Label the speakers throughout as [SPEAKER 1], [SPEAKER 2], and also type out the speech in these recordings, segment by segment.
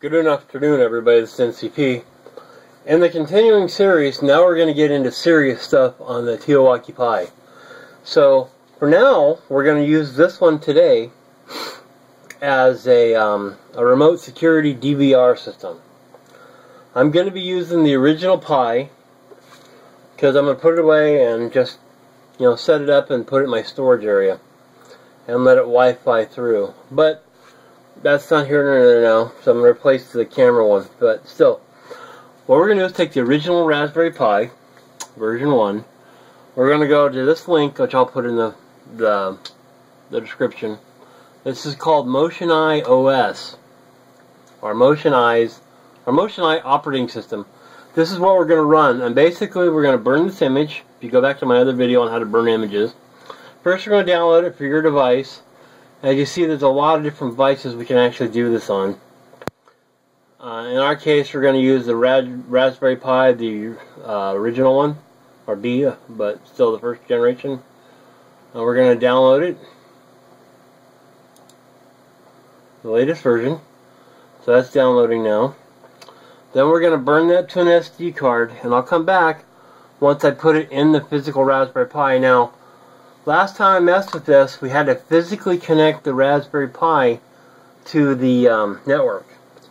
[SPEAKER 1] Good afternoon, everybody. This is NCP. In the continuing series, now we're going to get into serious stuff on the Teotwawki Pi. So, for now, we're going to use this one today as a, um, a remote security DVR system. I'm going to be using the original Pi because I'm going to put it away and just, you know, set it up and put it in my storage area and let it Wi-Fi through. But that's not here nor there now, so I'm going to replace the camera one. But still, what we're going to do is take the original Raspberry Pi, version 1. We're going to go to this link, which I'll put in the, the, the description. This is called MotionEye OS, or MotionEye's, or MotionEye operating system. This is what we're going to run, and basically we're going to burn this image. If you go back to my other video on how to burn images, first we're going to download it for your device. As you see, there's a lot of different vices we can actually do this on. Uh, in our case, we're going to use the Red Raspberry Pi, the uh, original one, or B, but still the first generation. Uh, we're going to download it, the latest version. So that's downloading now. Then we're going to burn that to an SD card, and I'll come back once I put it in the physical Raspberry Pi. Now, Last time I messed with this, we had to physically connect the Raspberry Pi to the um, network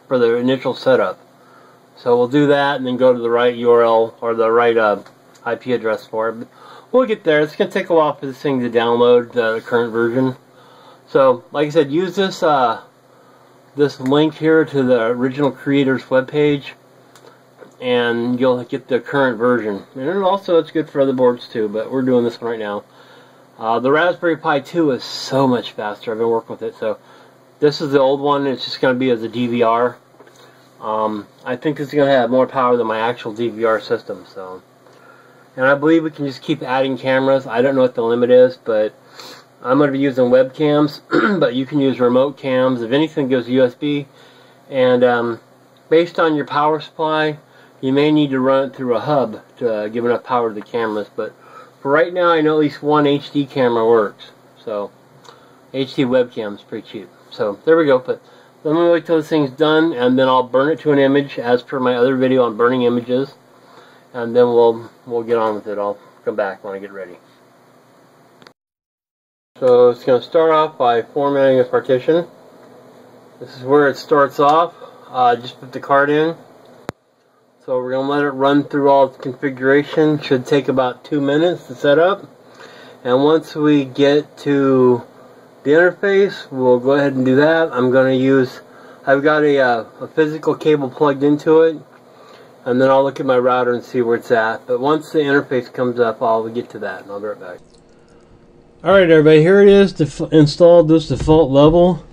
[SPEAKER 1] for the initial setup. So we'll do that and then go to the right URL or the right uh, IP address for it. We'll get there. It's going to take a while for this thing to download the current version. So, like I said, use this uh, this link here to the original creator's webpage and you'll get the current version. And also it's good for other boards too, but we're doing this one right now. Uh, the Raspberry Pi 2 is so much faster. I've been working with it. So this is the old one. It's just going to be as a DVR. Um, I think this is going to have more power than my actual DVR system. So, And I believe we can just keep adding cameras. I don't know what the limit is, but I'm going to be using webcams. but you can use remote cams. If anything goes USB. And um, based on your power supply, you may need to run it through a hub to uh, give enough power to the cameras. But for right now, I know at least one HD camera works. So, HD webcam is pretty cheap. So, there we go. But let me wait till this thing's done, and then I'll burn it to an image, as per my other video on burning images. And then we'll we'll get on with it. I'll come back when I get ready. So, it's going to start off by formatting a partition. This is where it starts off. Uh, just put the card in. So we're going to let it run through all its configuration. Should take about two minutes to set up. And once we get to the interface, we'll go ahead and do that. I'm going to use, I've got a, uh, a physical cable plugged into it. And then I'll look at my router and see where it's at. But once the interface comes up, I'll get to that and I'll be right back. Alright everybody, here it is installed this default level.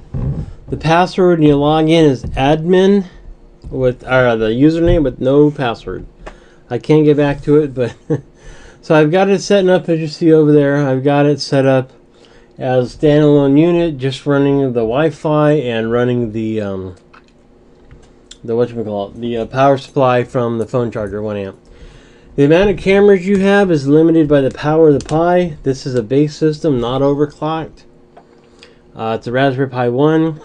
[SPEAKER 1] The password when you log in is admin with uh, the username with no password. I can't get back to it, but so I've got it set up as you see over there. I've got it set up as standalone unit, just running the Wi-Fi and running the um, the what you call it, the uh, power supply from the phone charger, one amp. The amount of cameras you have is limited by the power of the Pi. This is a base system, not overclocked. Uh, it's a Raspberry Pi 1.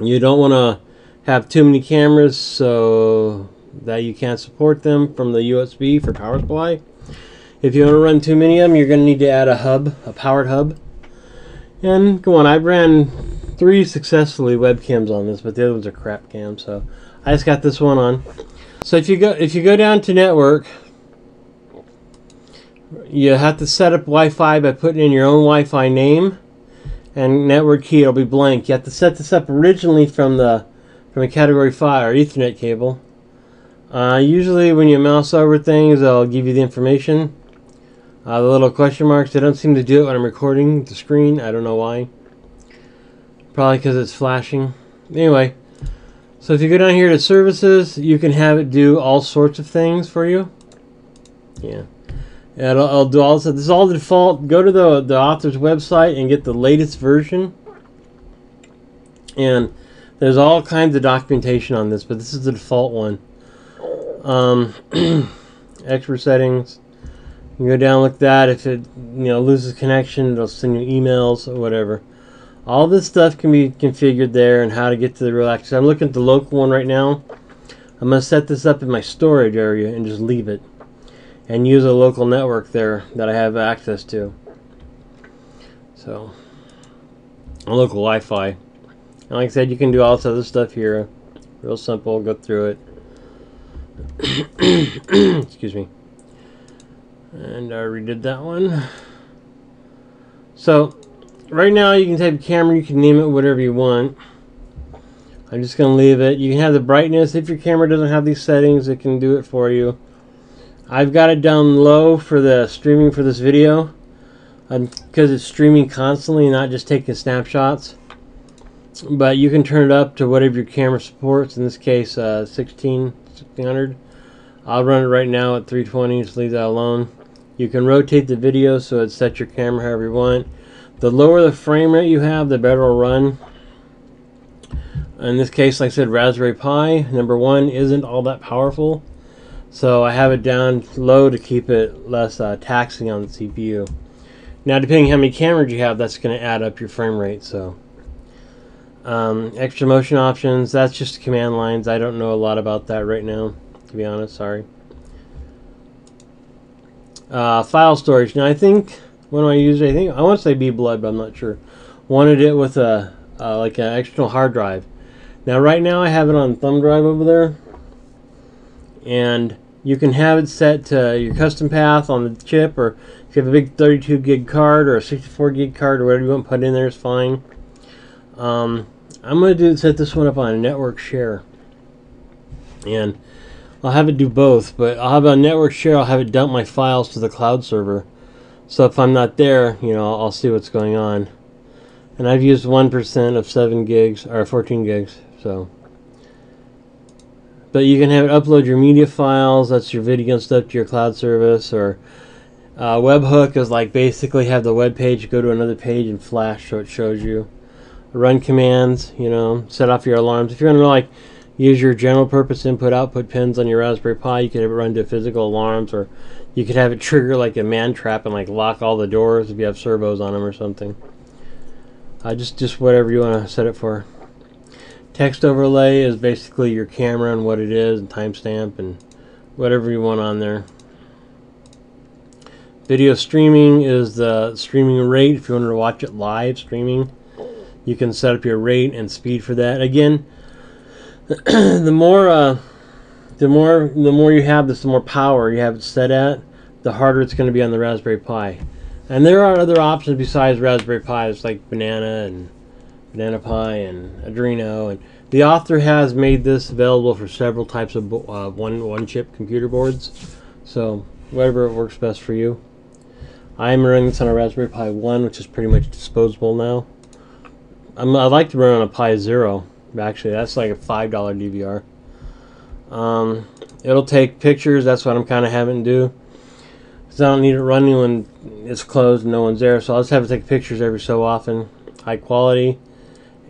[SPEAKER 1] You don't want to have too many cameras so that you can't support them from the USB for power supply. If you want to run too many of them, you're going to need to add a hub, a powered hub. And go on, I've ran three successfully webcams on this, but the other ones are crap cams, so I just got this one on. So if you go if you go down to network, you have to set up Wi-Fi by putting in your own Wi-Fi name and network key. It'll be blank. You have to set this up originally from the from a category 5 or Ethernet cable. Uh, usually when you mouse over things, they'll give you the information. Uh, the little question marks, they don't seem to do it when I'm recording the screen. I don't know why. Probably because it's flashing. Anyway, so if you go down here to services, you can have it do all sorts of things for you. Yeah. It'll, it'll do all this. This is all the default. Go to the, the author's website and get the latest version. And there's all kinds of documentation on this, but this is the default one. Um, expert settings. You go down, like that. If it you know loses connection, it'll send you emails or whatever. All this stuff can be configured there and how to get to the real access. I'm looking at the local one right now. I'm going to set this up in my storage area and just leave it. And use a local network there that I have access to. So, a local Wi-Fi. And like I said, you can do all this other stuff here. Real simple, go through it. Excuse me. And I redid that one. So, right now you can type camera, you can name it whatever you want. I'm just going to leave it. You can have the brightness. If your camera doesn't have these settings, it can do it for you. I've got it down low for the streaming for this video uh, because it's streaming constantly, not just taking snapshots. But you can turn it up to whatever your camera supports. In this case, uh, 16, 1600. I'll run it right now at 320, just leave that alone. You can rotate the video so it sets your camera however you want. The lower the frame rate you have, the better it'll run. In this case, like I said, Raspberry Pi, number one, isn't all that powerful. So I have it down low to keep it less uh, taxing on the CPU. Now, depending how many cameras you have, that's going to add up your frame rate. So, um, extra motion options, that's just command lines. I don't know a lot about that right now, to be honest. Sorry. Uh, file storage. Now, I think when I use it, I think I want to say B-Blood, but I'm not sure. Wanted it with a uh, like an external hard drive. Now, right now, I have it on thumb drive over there, and you can have it set to your custom path on the chip, or if you have a big 32 gig card or a 64 gig card or whatever you want to put in there is fine. Um, I'm going to do set this one up on a network share. And I'll have it do both, but I'll have a network share, I'll have it dump my files to the cloud server. So if I'm not there, you know, I'll see what's going on. And I've used 1% of 7 gigs, or 14 gigs, so. But you can have it upload your media files, that's your video and stuff to your cloud service, or uh, webhook is like basically have the web page go to another page and flash so it shows you. Run commands, you know, set off your alarms. If you're gonna like use your general purpose input output pins on your Raspberry Pi, you could have it run to physical alarms, or you could have it trigger like a man trap and like lock all the doors if you have servos on them or something. Uh, just just whatever you want to set it for. Text overlay is basically your camera and what it is, and timestamp and whatever you want on there. Video streaming is the streaming rate. If you want to watch it live streaming, you can set up your rate and speed for that. Again, the more uh, the more the more you have this, the more power you have it set at, the harder it's going to be on the Raspberry Pi. And there are other options besides Raspberry Pi. It's like Banana and Banana Pi and Arduino, and the author has made this available for several types of uh, one one chip computer boards. So whatever works best for you. I'm running this on a Raspberry Pi 1, which is pretty much disposable now. I'm, I'd like to run on a Pi Zero. Actually, that's like a $5 DVR. Um, it'll take pictures. That's what I'm kind of having to do. Because I don't need it running when it's closed and no one's there. So I'll just have to take pictures every so often. High quality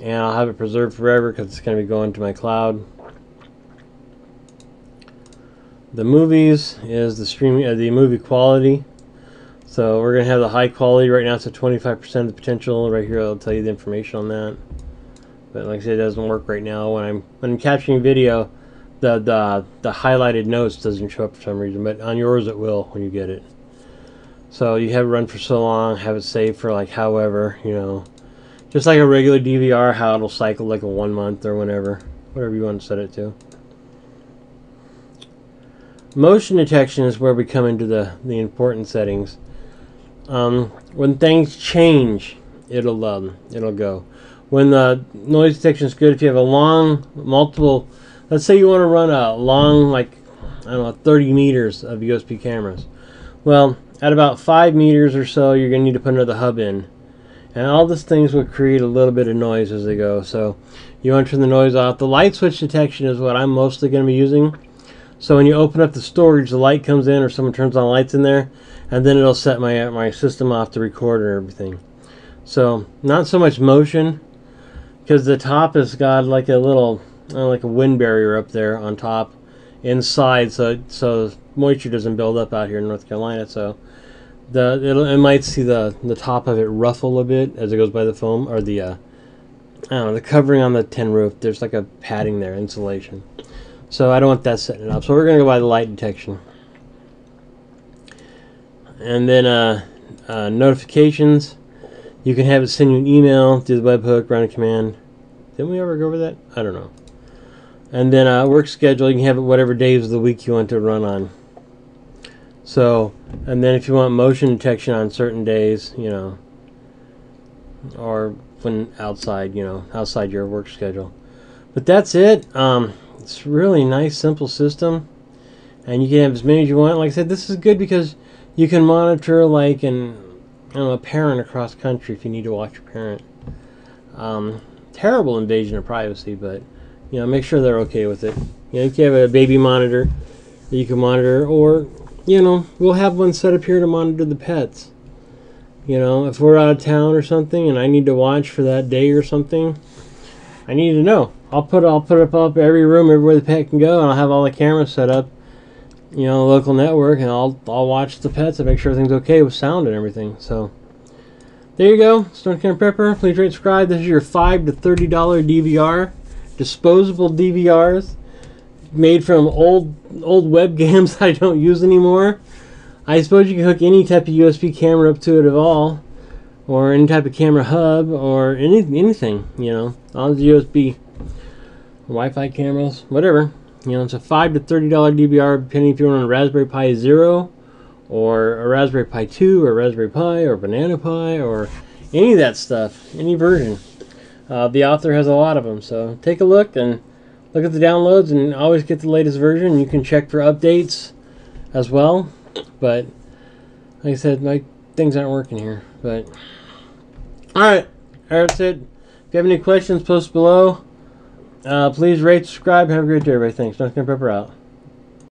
[SPEAKER 1] and I'll have it preserved forever because it's going to be going to my cloud. The movies is the streaming, uh, the movie quality. So we're going to have the high quality right now. At 25% of the potential. Right here, I'll tell you the information on that. But like I said, it doesn't work right now. When I'm when I'm capturing video, the the the highlighted notes doesn't show up for some reason. But on yours, it will when you get it. So you have it run for so long, have it saved for like however you know just like a regular DVR, how it'll cycle like a one month or whenever. Whatever you want to set it to. Motion detection is where we come into the, the important settings. Um, when things change, it'll um, it'll go. When the noise detection is good, if you have a long, multiple, let's say you want to run a long, like, I don't know, 30 meters of USB cameras. Well, at about 5 meters or so, you're going to need to put another hub in and all these things will create a little bit of noise as they go so you want to turn the noise off the light switch detection is what I'm mostly going to be using so when you open up the storage the light comes in or someone turns on lights in there and then it'll set my my system off to record and everything so not so much motion because the top has got like a little know, like a wind barrier up there on top inside so so moisture doesn't build up out here in North Carolina so the it'll, it might see the the top of it ruffle a bit as it goes by the foam or the uh, I don't know the covering on the tin roof. There's like a padding there, insulation. So I don't want that setting up. So we're gonna go by the light detection, and then uh, uh, notifications. You can have it send you an email through the webhook, run a command. Didn't we ever go over that? I don't know. And then uh, work schedule. You can have it whatever days of the week you want to run on. So, and then if you want motion detection on certain days, you know, or when outside, you know, outside your work schedule. But that's it. Um, it's really nice, simple system, and you can have as many as you want. Like I said, this is good because you can monitor like an know, a parent across country if you need to watch your parent. Um, terrible invasion of privacy, but you know, make sure they're okay with it. You know, if you have a baby monitor you can monitor, or you know, we'll have one set up here to monitor the pets. You know, if we're out of town or something and I need to watch for that day or something, I need to know. I'll put I'll put up up every room everywhere the pet can go, and I'll have all the cameras set up. You know, local network, and I'll I'll watch the pets and make sure everything's okay with sound and everything. So there you go, Stone Can Prepper. Please rate, subscribe. This is your five to thirty dollar DVR, disposable DVRs made from old old webcams I don't use anymore. I suppose you can hook any type of USB camera up to it at all, or any type of camera hub, or any anything. You know, all the USB, Wi-Fi cameras, whatever. You know, it's a five to thirty dollar DVR, depending if you're on a Raspberry Pi Zero, or a Raspberry Pi Two, or Raspberry Pi, or Banana Pi, or any of that stuff, any version. Uh, the author has a lot of them, so take a look and look at the downloads and always get the latest version. You can check for updates as well. But like I said, my things aren't working here. But alright, that's it. If you have any questions, post below. Uh, please rate, subscribe. Have a great day, everybody. Thanks. Duncan Prepper out.